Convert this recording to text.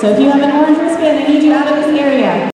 So if you have an orange wristband, need you this area.